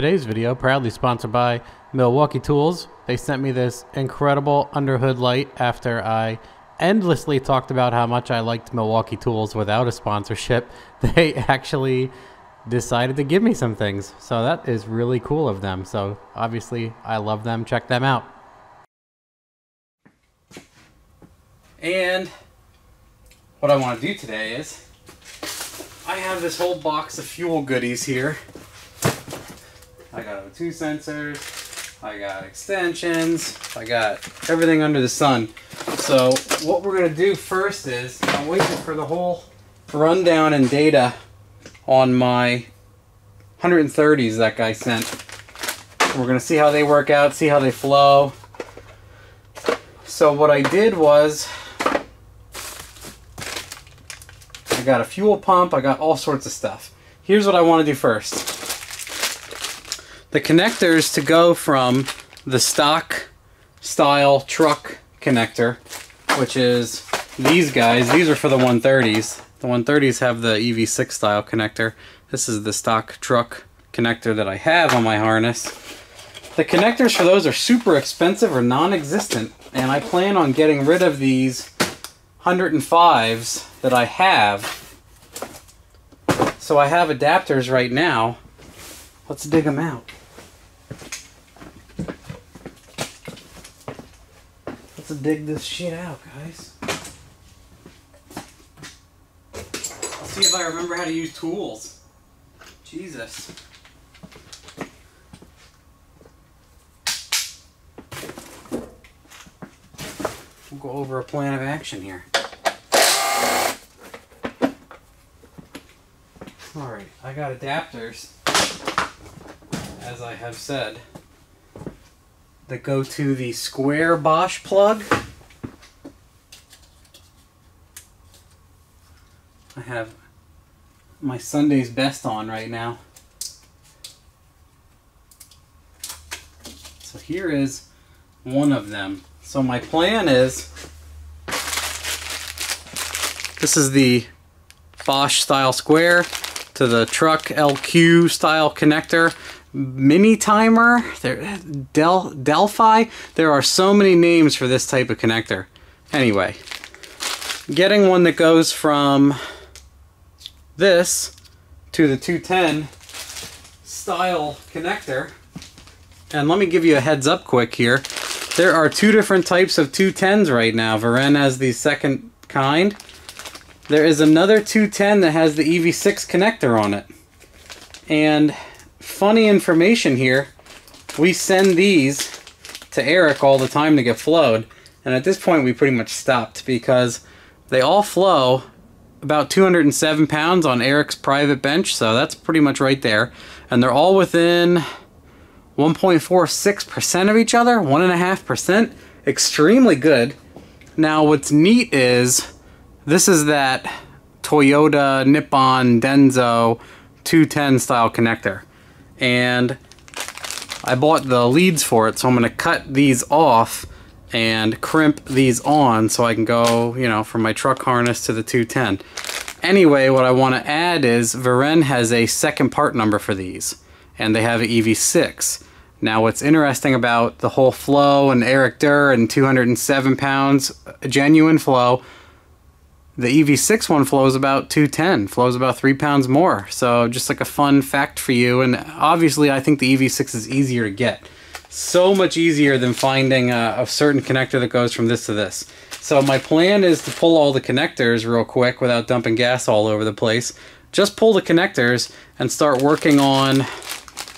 Today's video proudly sponsored by Milwaukee Tools. They sent me this incredible underhood light after I endlessly talked about how much I liked Milwaukee Tools without a sponsorship. They actually decided to give me some things. So that is really cool of them. So obviously I love them. Check them out. And what I want to do today is I have this whole box of fuel goodies here. I got O2 sensors, I got extensions, I got everything under the sun. So what we're gonna do first is, I'm waiting for the whole rundown and data on my 130s that guy sent. We're gonna see how they work out, see how they flow. So what I did was, I got a fuel pump, I got all sorts of stuff. Here's what I wanna do first the connectors to go from the stock style truck connector, which is these guys. These are for the 130s. The 130s have the EV6 style connector. This is the stock truck connector that I have on my harness. The connectors for those are super expensive or non-existent, and I plan on getting rid of these 105s that I have. So I have adapters right now. Let's dig them out. Let's dig this shit out, guys. I'll see if I remember how to use tools. Jesus. We'll go over a plan of action here. Alright, I got adapters, as I have said that go to the square Bosch plug. I have my Sunday's best on right now. So here is one of them. So my plan is, this is the Bosch style square to the truck LQ style connector mini timer, there, Del, Delphi. There are so many names for this type of connector. Anyway, getting one that goes from this to the 210 style connector. And let me give you a heads up quick here. There are two different types of 210s right now. Varennes has the second kind. There is another 210 that has the EV6 connector on it. And funny information here. We send these to Eric all the time to get flowed. And at this point, we pretty much stopped because they all flow about 207 pounds on Eric's private bench. So that's pretty much right there. And they're all within 1.46% of each other, 1.5%. Extremely good. Now, what's neat is this is that Toyota Nippon Denso 210 style connector and I bought the leads for it so I'm going to cut these off and crimp these on so I can go, you know, from my truck harness to the 210. Anyway, what I want to add is Varennes has a second part number for these, and they have an EV6. Now, what's interesting about the whole flow and Eric Durr and 207 pounds genuine flow the EV6 one flows about 210, flows about three pounds more. So just like a fun fact for you. And obviously, I think the EV6 is easier to get. So much easier than finding a, a certain connector that goes from this to this. So my plan is to pull all the connectors real quick without dumping gas all over the place. Just pull the connectors and start working on...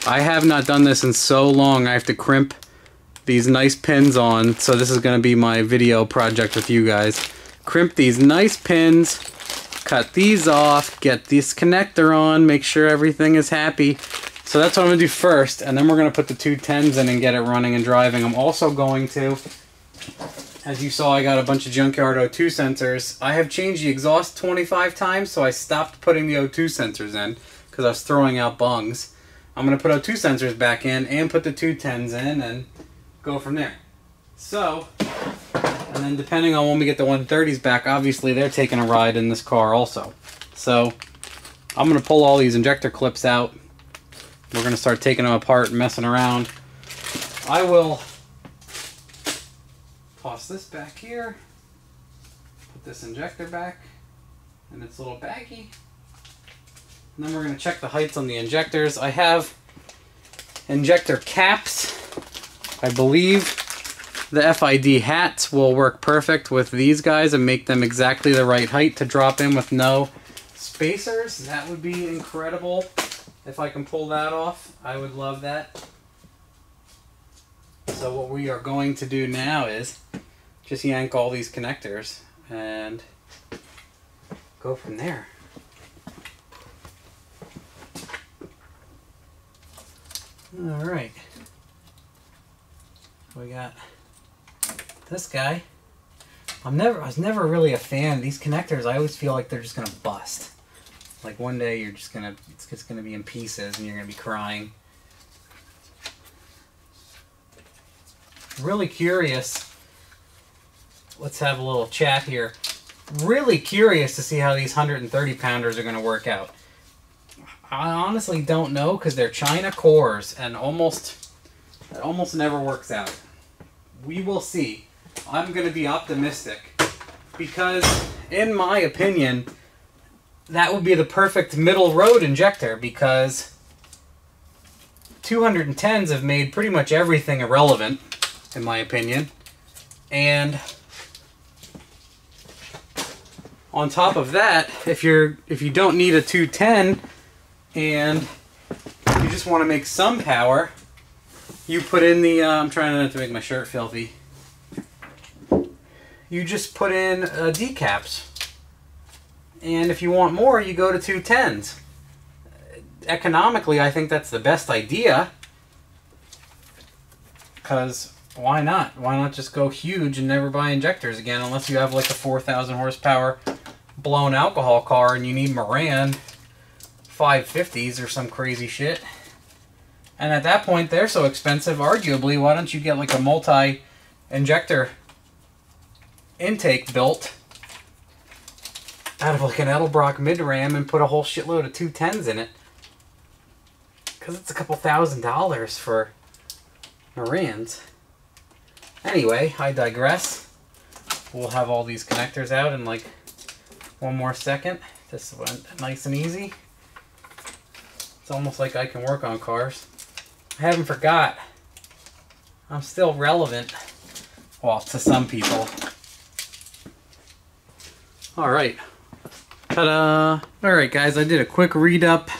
I have not done this in so long. I have to crimp these nice pins on. So this is going to be my video project with you guys crimp these nice pins, cut these off, get this connector on, make sure everything is happy. So that's what I'm going to do first, and then we're going to put the two tens in and get it running and driving. I'm also going to, as you saw, I got a bunch of Junkyard O2 sensors. I have changed the exhaust 25 times, so I stopped putting the O2 sensors in because I was throwing out bungs. I'm going to put O2 sensors back in and put the two tens in and go from there. So, and then depending on when we get the 130s back, obviously they're taking a ride in this car also. So I'm going to pull all these injector clips out, we're going to start taking them apart and messing around. I will toss this back here, put this injector back in its a little baggie. And then we're going to check the heights on the injectors. I have injector caps. I believe the FID hats will work perfect with these guys and make them exactly the right height to drop in with no spacers. That would be incredible. If I can pull that off, I would love that. So what we are going to do now is just yank all these connectors and go from there. All right. We got this guy. I'm never I was never really a fan these connectors. I always feel like they're just gonna bust. Like one day you're just gonna it's just gonna be in pieces and you're gonna be crying. Really curious. Let's have a little chat here. Really curious to see how these 130 pounders are gonna work out. I honestly don't know because they're China cores and almost it almost never works out. We will see. I'm going to be optimistic because, in my opinion, that would be the perfect middle road injector because 210s have made pretty much everything irrelevant, in my opinion. And on top of that, if you're if you don't need a 210 and you just want to make some power, you put in the. Uh, I'm trying not to make my shirt filthy you just put in uh, decaps. And if you want more, you go to 210s. Economically, I think that's the best idea. Because why not? Why not just go huge and never buy injectors again unless you have like a 4,000 horsepower blown alcohol car and you need Moran 550s or some crazy shit. And at that point, they're so expensive, arguably, why don't you get like a multi injector intake built out of like an Edelbrock mid-ram and put a whole shitload of 210s in it. Because it's a couple thousand dollars for Marines. Anyway, I digress. We'll have all these connectors out in like one more second. This went nice and easy. It's almost like I can work on cars. I haven't forgot. I'm still relevant. Well, to some people. Alright. Ta-da! Alright guys, I did a quick read up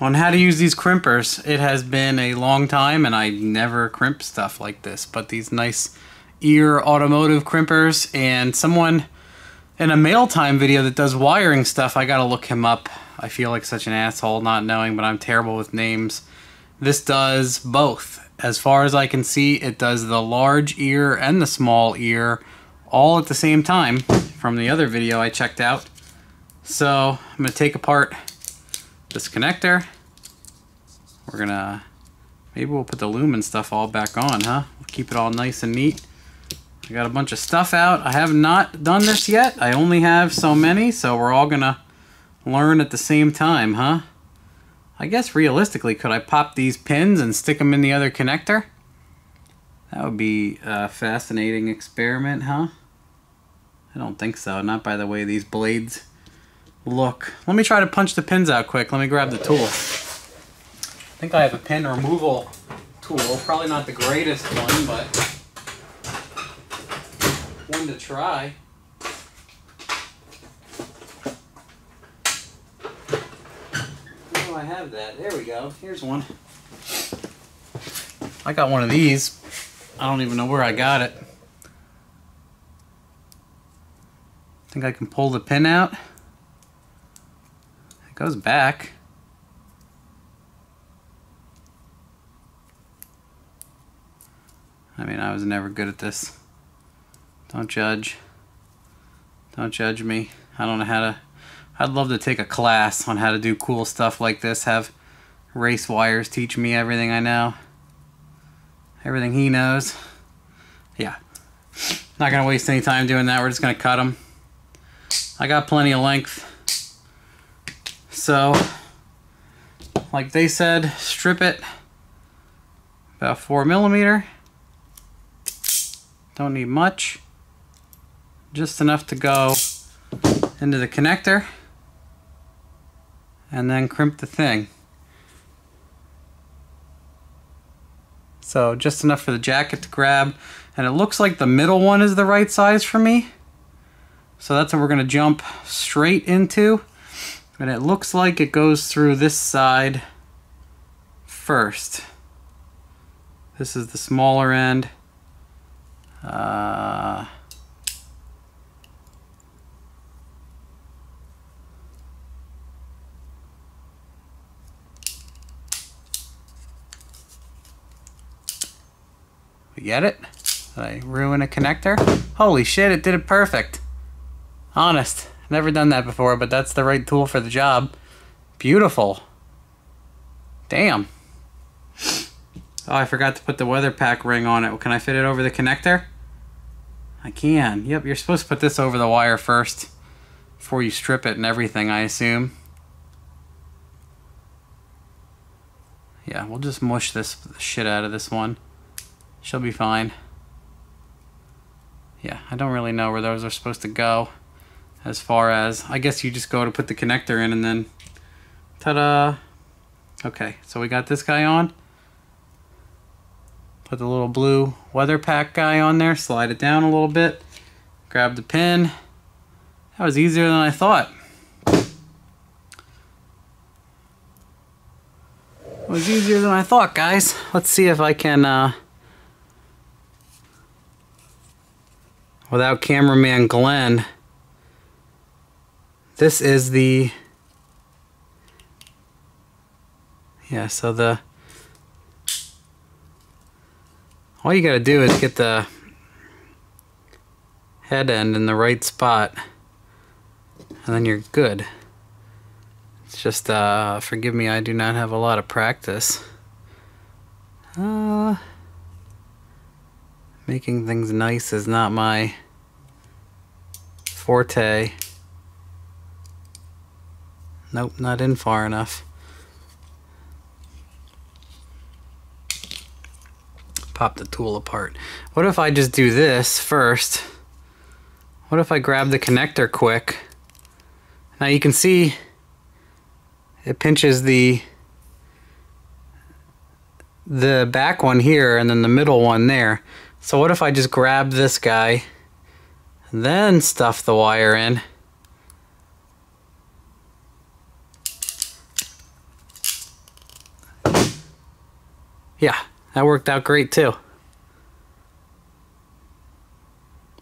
on how to use these crimpers. It has been a long time and I never crimp stuff like this, but these nice ear automotive crimpers and someone in a mail time video that does wiring stuff, I gotta look him up. I feel like such an asshole not knowing, but I'm terrible with names. This does both. As far as I can see, it does the large ear and the small ear all at the same time from the other video I checked out. So I'm going to take apart this connector. We're going to, maybe we'll put the lumen stuff all back on, huh? We'll keep it all nice and neat. I got a bunch of stuff out. I have not done this yet. I only have so many, so we're all going to learn at the same time, huh? I guess realistically, could I pop these pins and stick them in the other connector? That would be a fascinating experiment, huh? I don't think so. Not by the way these blades look. Let me try to punch the pins out quick. Let me grab the tool. I think I have a pin removal tool. Probably not the greatest one, but one to try. Do I have that? There we go. Here's one. I got one of these. I don't even know where I got it. Think I can pull the pin out. It goes back. I mean, I was never good at this. Don't judge. Don't judge me. I don't know how to... I'd love to take a class on how to do cool stuff like this. Have Race Wires teach me everything I know. Everything he knows. Yeah. Not going to waste any time doing that. We're just going to cut them. I got plenty of length. So, like they said, strip it about four millimeter. Don't need much. Just enough to go into the connector and then crimp the thing. So just enough for the jacket to grab. And it looks like the middle one is the right size for me. So that's what we're gonna jump straight into. And it looks like it goes through this side first. This is the smaller end. Uh, we get it? Did I ruin a connector? Holy shit, it did it perfect. Honest. Never done that before, but that's the right tool for the job. Beautiful. Damn. Oh, I forgot to put the weather pack ring on it. Can I fit it over the connector? I can. Yep, you're supposed to put this over the wire first before you strip it and everything, I assume. Yeah, we'll just mush this shit out of this one. She'll be fine. Yeah, I don't really know where those are supposed to go as far as I guess you just go to put the connector in and then ta-da. Okay so we got this guy on. Put the little blue weather pack guy on there slide it down a little bit grab the pin. That was easier than I thought. It was easier than I thought guys. Let's see if I can uh, without cameraman Glenn this is the, yeah, so the, all you gotta do is get the head end in the right spot and then you're good. It's just, uh, forgive me, I do not have a lot of practice. Uh, making things nice is not my forte. Nope, not in far enough. Pop the tool apart. What if I just do this first? What if I grab the connector quick? Now you can see it pinches the the back one here and then the middle one there. So what if I just grab this guy, then stuff the wire in, Yeah, that worked out great too.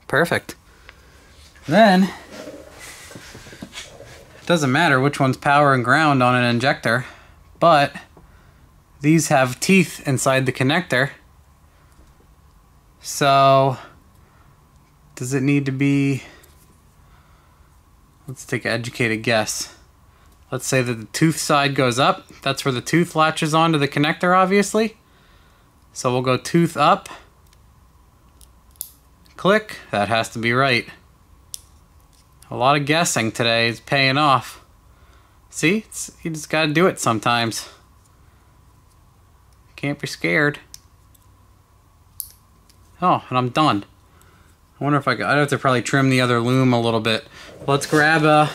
Perfect. Then, it doesn't matter which one's power and ground on an injector, but these have teeth inside the connector. So, does it need to be, let's take an educated guess. Let's say that the tooth side goes up. That's where the tooth latches onto the connector, obviously. So we'll go tooth up. Click. That has to be right. A lot of guessing today is paying off. See? It's, you just gotta do it sometimes. Can't be scared. Oh, and I'm done. I wonder if I could, I'd have to probably trim the other loom a little bit. Let's grab a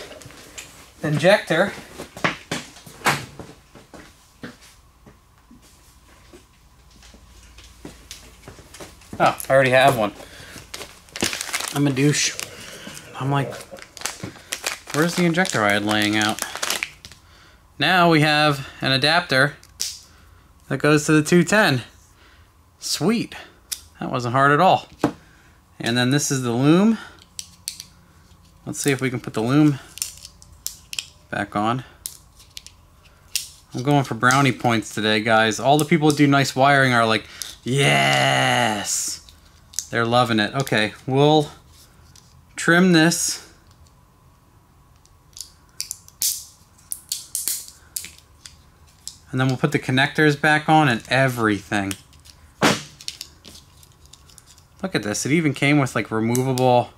injector. Oh, I already have one. I'm a douche. I'm like, where's the injector I had laying out? Now we have an adapter that goes to the 210. Sweet. That wasn't hard at all. And then this is the loom. Let's see if we can put the loom back on. I'm going for brownie points today, guys. All the people who do nice wiring are like, Yes! They're loving it. Okay, we'll trim this. And then we'll put the connectors back on and everything. Look at this. It even came with like removable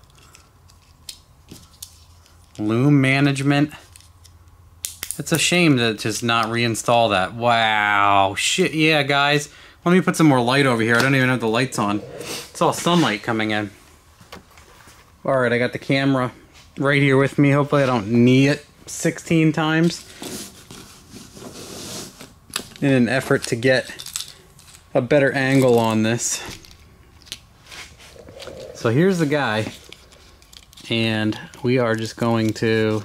loom management. It's a shame to just not reinstall that. Wow. Shit, yeah, guys. Let me put some more light over here. I don't even have the lights on. It's all sunlight coming in. Alright, I got the camera right here with me. Hopefully I don't knee it 16 times. In an effort to get a better angle on this. So here's the guy. And we are just going to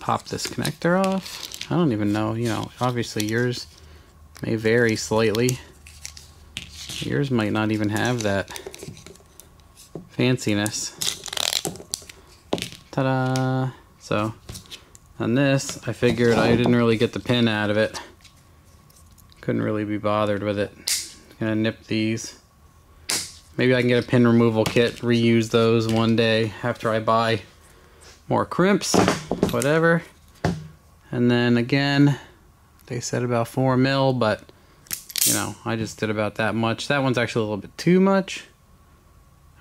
pop this connector off. I don't even know, you know, obviously yours may vary slightly. Yours might not even have that fanciness. Ta-da! So, on this, I figured I didn't really get the pin out of it. Couldn't really be bothered with it. Gonna nip these. Maybe I can get a pin removal kit, reuse those one day after I buy more crimps, whatever. And then again, they said about four mil, but you know, I just did about that much. That one's actually a little bit too much.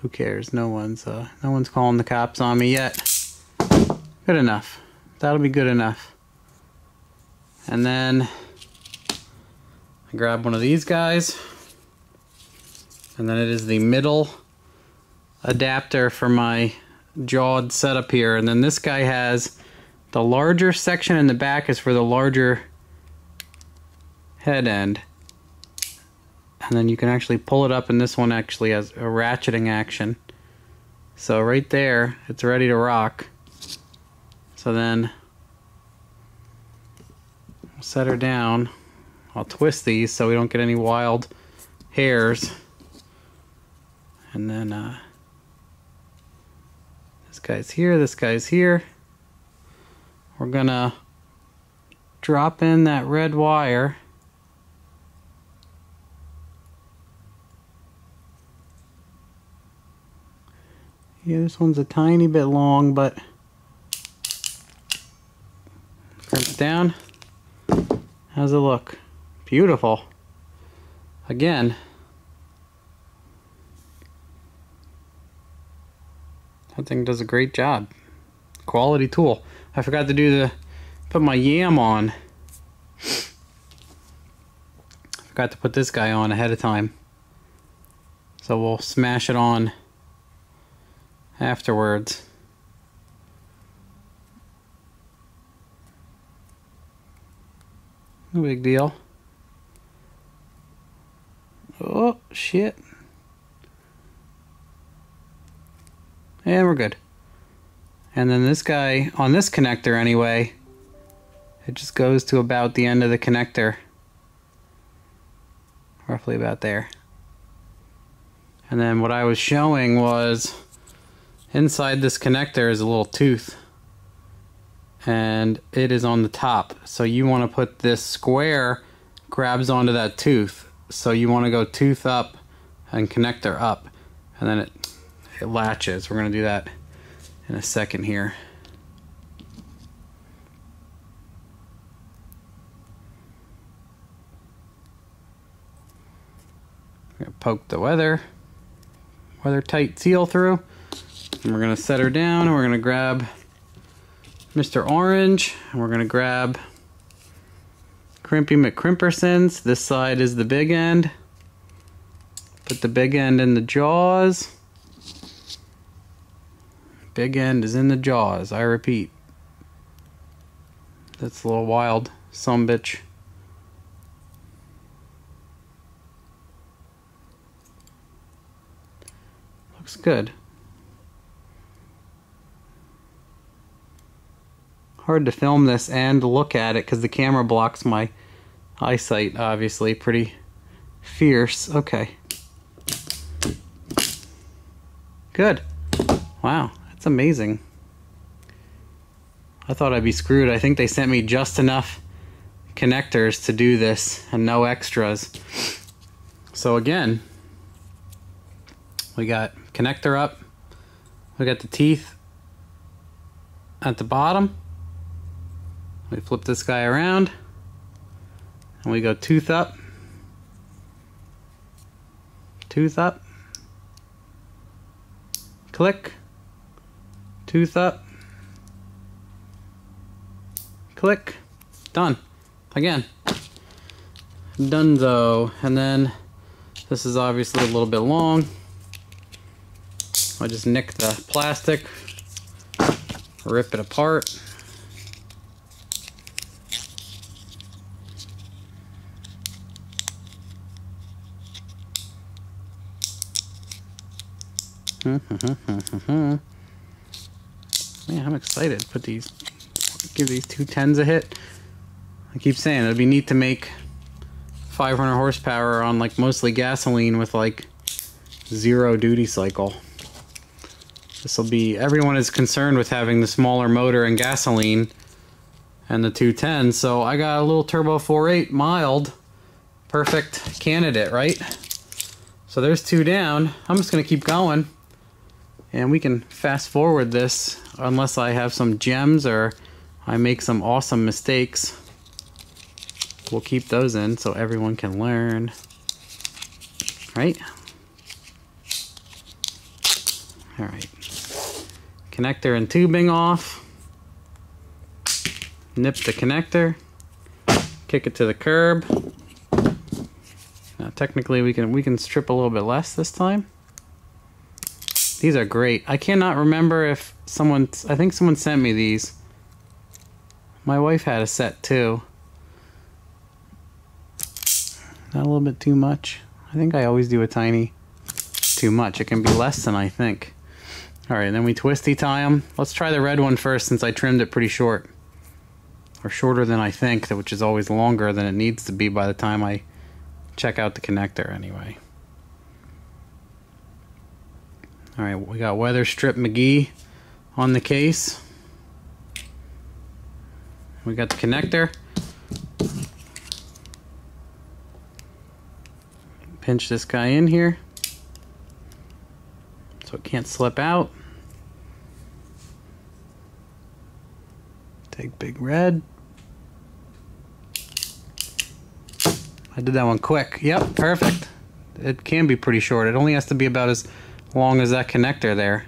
Who cares? No one's uh, no one's calling the cops on me yet. Good enough. That'll be good enough. And then I grab one of these guys. And then it is the middle adapter for my jawed setup here. And then this guy has the larger section in the back is for the larger head end. And then you can actually pull it up and this one actually has a ratcheting action. So right there, it's ready to rock. So then, set her down. I'll twist these so we don't get any wild hairs. And then, uh, this guy's here, this guy's here. We're gonna drop in that red wire. Yeah, this one's a tiny bit long, but crimp it down. How's it look? Beautiful. Again, that thing does a great job. Quality tool. I forgot to do the put my yam on. I Forgot to put this guy on ahead of time. So we'll smash it on afterwards. No big deal. Oh, shit. And we're good. And then this guy, on this connector anyway, it just goes to about the end of the connector. Roughly about there. And then what I was showing was inside this connector is a little tooth. And it is on the top. So you want to put this square grabs onto that tooth. So you want to go tooth up and connector up. And then it, it latches. We're going to do that in a second here. poke the weather, weather tight seal through. And we're gonna set her down and we're gonna grab Mr. Orange and we're gonna grab Crimpy McCrimpersons. This side is the big end. Put the big end in the jaws. Big end is in the jaws, I repeat. That's a little wild, some bitch. Looks good. Hard to film this and look at it because the camera blocks my eyesight, obviously. Pretty fierce. Okay. Good. Wow. That's amazing. I thought I'd be screwed. I think they sent me just enough connectors to do this and no extras. So again, we got connector up. We got the teeth at the bottom. We flip this guy around and we go tooth up, tooth up, click, tooth up, Click. Done. Again. Done though. And then this is obviously a little bit long. I just nick the plastic, rip it apart. Man, I'm excited. Put these, give these two tens a hit. I keep saying it'd be neat to make 500 horsepower on like mostly gasoline with like zero duty cycle. This will be, everyone is concerned with having the smaller motor and gasoline and the 210, so I got a little turbo 4.8 mild, perfect candidate, right? So there's two down. I'm just gonna keep going and we can fast forward this unless I have some gems or I make some awesome mistakes. We'll keep those in so everyone can learn. Right? Alright. Connector and tubing off. Nip the connector. Kick it to the curb. Now technically we can we can strip a little bit less this time. These are great. I cannot remember if someone I think someone sent me these. My wife had a set too. Not a little bit too much. I think I always do a tiny too much. It can be less than I think. Alright, and then we twisty tie them. Let's try the red one first since I trimmed it pretty short. Or shorter than I think, which is always longer than it needs to be by the time I check out the connector anyway. Alright, we got Weather Strip McGee on the case. We got the connector. pinch this guy in here so it can't slip out. Take big red. I did that one quick. Yep, perfect. It can be pretty short. It only has to be about as long as that connector there.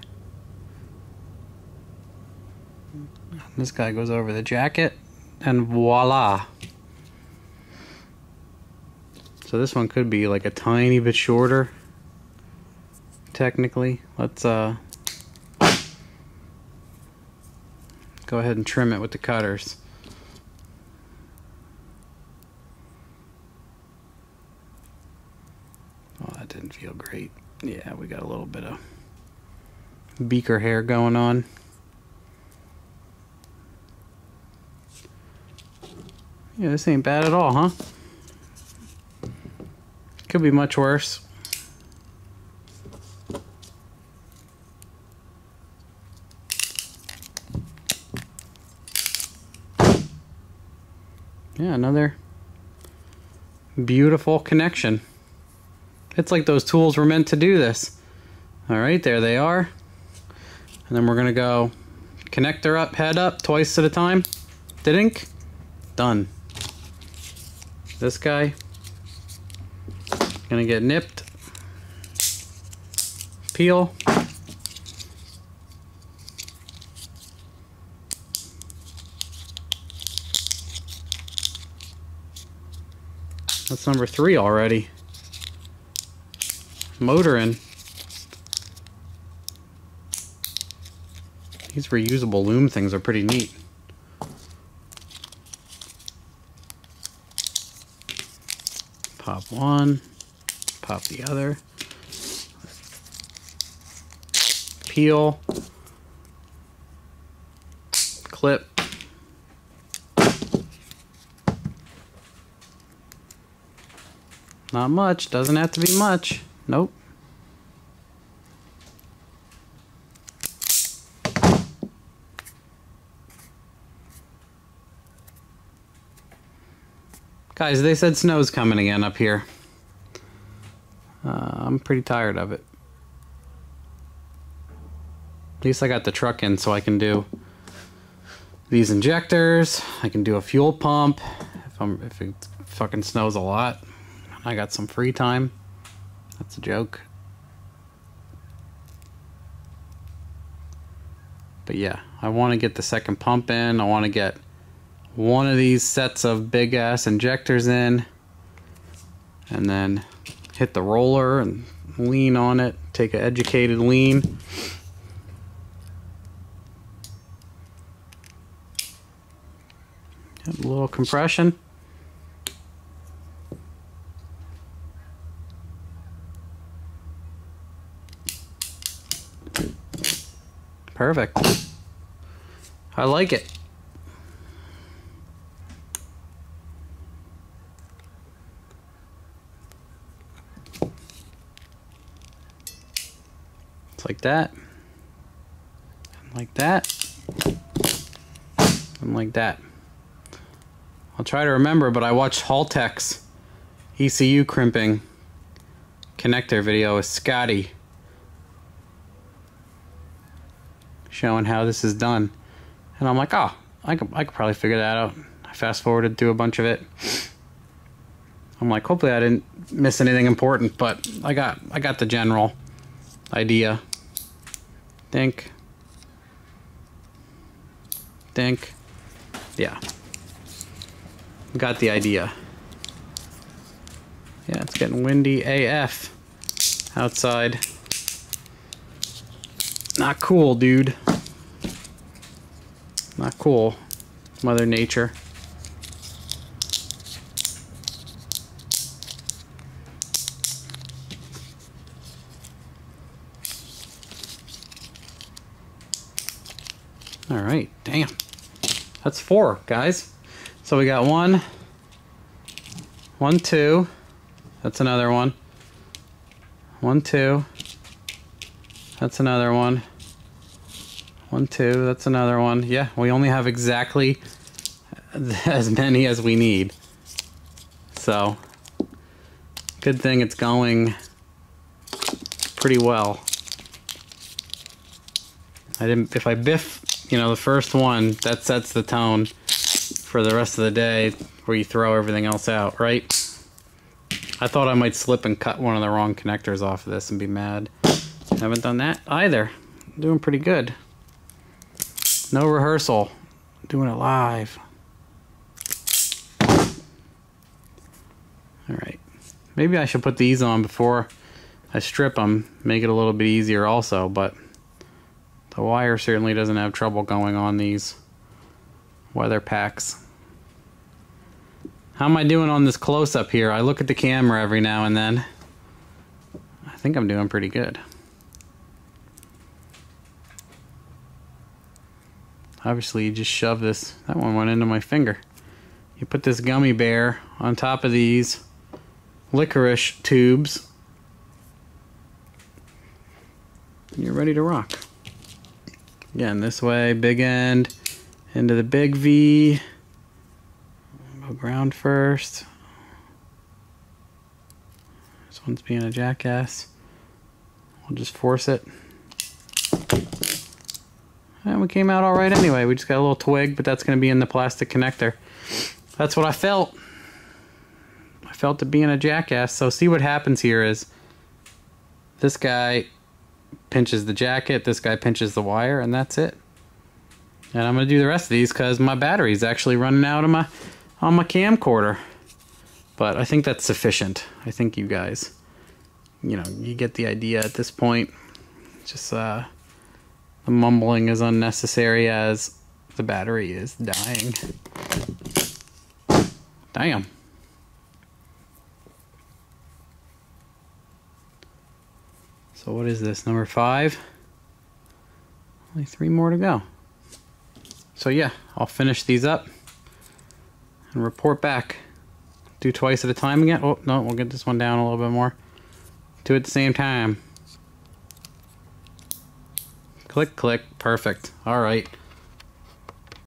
This guy goes over the jacket and voila. So this one could be like a tiny bit shorter, technically. Let's uh, go ahead and trim it with the cutters. Oh, that didn't feel great. Yeah, we got a little bit of beaker hair going on. Yeah, this ain't bad at all, huh? Could be much worse. Yeah, another beautiful connection. It's like those tools were meant to do this. All right, there they are. And then we're gonna go connector up, head up, twice at a time. Didn't? Done. This guy, Gonna get nipped. Peel. That's number three already. Motoring. These reusable loom things are pretty neat. Pop one pop the other. Peel. Clip. Not much, doesn't have to be much. Nope. Guys, they said snow's coming again up here. Uh, I'm pretty tired of it. At least I got the truck in so I can do these injectors. I can do a fuel pump if if it fucking snows a lot. I got some free time. That's a joke. But yeah, I want to get the second pump in. I want to get one of these sets of big ass injectors in and then hit the roller and lean on it, take an educated lean. a little compression. Perfect. I like it. It's like that. And like that. And like that. I'll try to remember, but I watched Haltech's ECU crimping connector video with Scotty showing how this is done. And I'm like, oh, I could, I could probably figure that out. I fast forwarded through a bunch of it. I'm like, hopefully I didn't miss anything important, but I got I got the general idea. Think. Think. Yeah. Got the idea. Yeah, it's getting windy AF outside. Not cool, dude. Not cool. Mother Nature. All right, damn. That's four, guys. So we got one, one, two. That's another one. One, two. That's another one. One, two. That's another one. Yeah, we only have exactly as many as we need. So, good thing it's going pretty well. I didn't, if I biff, you know, the first one, that sets the tone for the rest of the day where you throw everything else out, right? I thought I might slip and cut one of the wrong connectors off of this and be mad. Haven't done that either. Doing pretty good. No rehearsal. Doing it live. Alright. Maybe I should put these on before I strip them. Make it a little bit easier also, but the wire certainly doesn't have trouble going on these weather packs. How am I doing on this close-up here? I look at the camera every now and then. I think I'm doing pretty good. Obviously, you just shove this. That one went into my finger. You put this gummy bear on top of these licorice tubes. And you're ready to rock. Again, this way, big end, into the big V. Go ground first. This one's being a jackass. We'll just force it. And we came out all right anyway. We just got a little twig, but that's going to be in the plastic connector. That's what I felt. I felt it being a jackass. So see what happens here is this guy pinches the jacket, this guy pinches the wire, and that's it. And I'm going to do the rest of these because my battery's actually running out of my on my camcorder. But I think that's sufficient. I think you guys, you know, you get the idea at this point. Just uh, the mumbling is unnecessary as the battery is dying. Damn. So what is this, number five? Only three more to go. So yeah, I'll finish these up and report back. Do twice at a time again. Oh, no, we'll get this one down a little bit more. Two at the same time. Click, click. Perfect. All right.